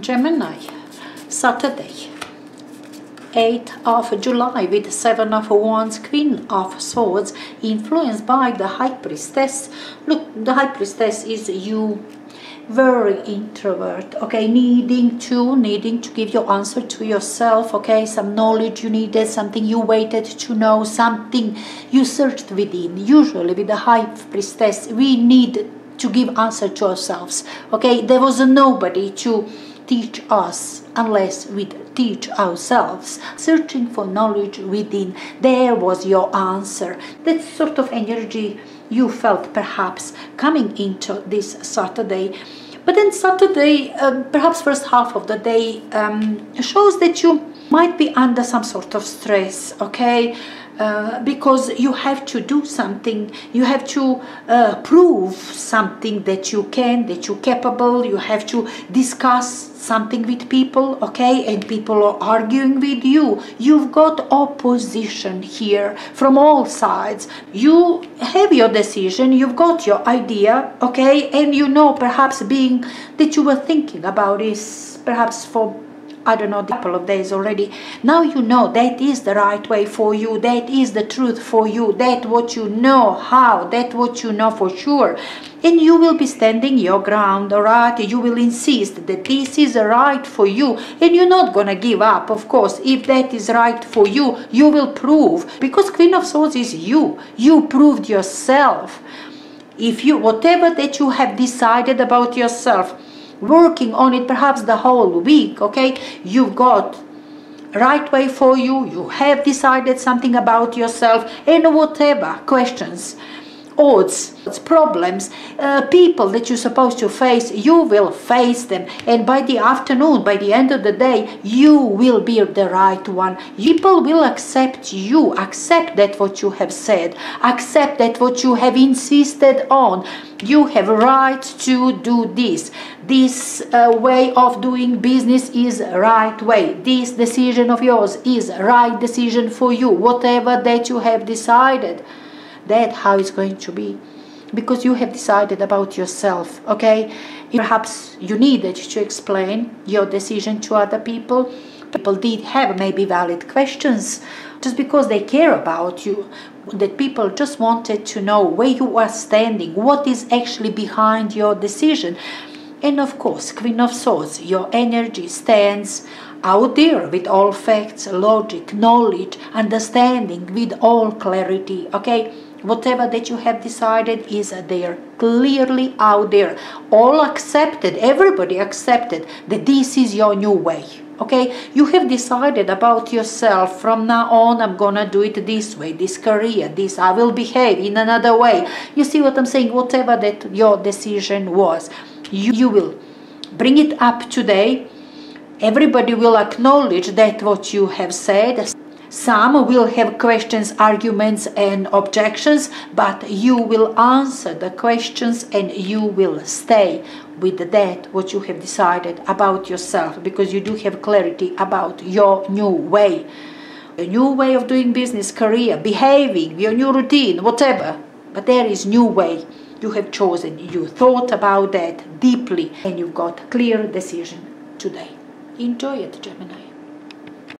Gemini, Saturday, 8th of July with Seven of Wands, Queen of Swords, influenced by the High Priestess. Look, the High Priestess is you, very introvert, okay, needing to, needing to give your answer to yourself, okay, some knowledge you needed, something you waited to know, something you searched within. Usually with the High Priestess, we need to give answer to ourselves, okay, there was nobody to teach us unless we teach ourselves. Searching for knowledge within, there was your answer. That sort of energy you felt perhaps coming into this Saturday. But then Saturday, uh, perhaps first half of the day, um, shows that you might be under some sort of stress, okay? Uh, because you have to do something, you have to uh, prove something that you can, that you're capable, you have to discuss something with people, okay, and people are arguing with you. You've got opposition here from all sides. You have your decision, you've got your idea, okay, and you know perhaps being that you were thinking about this perhaps for I don't know, couple of days already. Now you know that is the right way for you, that is the truth for you, that what you know how, that what you know for sure. And you will be standing your ground, alright? You will insist that this is right for you, and you're not gonna give up, of course. If that is right for you, you will prove. Because Queen of Swords is you. You proved yourself. If you, whatever that you have decided about yourself, working on it perhaps the whole week okay? You've got right way for you you have decided something about yourself and whatever questions odds, problems, uh, people that you're supposed to face, you will face them. And by the afternoon, by the end of the day, you will be the right one. People will accept you, accept that what you have said, accept that what you have insisted on. You have right to do this. This uh, way of doing business is right way. This decision of yours is right decision for you. Whatever that you have decided that how it's going to be. Because you have decided about yourself okay? Perhaps you needed to explain your decision to other people. People did have maybe valid questions. Just because they care about you that people just wanted to know where you are standing what is actually behind your decision. And of course queen of swords your energy stands out there with all facts logic knowledge understanding with all clarity okay whatever that you have decided is there clearly out there. All accepted everybody accepted that this is your new way okay? You have decided about yourself. From now on i'm gonna do it this way this career this i will behave in another way. You see what i'm saying? Whatever that your decision was you, you will bring it up today. Everybody will acknowledge that what you have said some will have questions, arguments, and objections, but you will answer the questions and you will stay with that what you have decided about yourself because you do have clarity about your new way. A new way of doing business, career, behaving, your new routine, whatever. But there is new way you have chosen. You thought about that deeply and you've got clear decision today. Enjoy it, Gemini.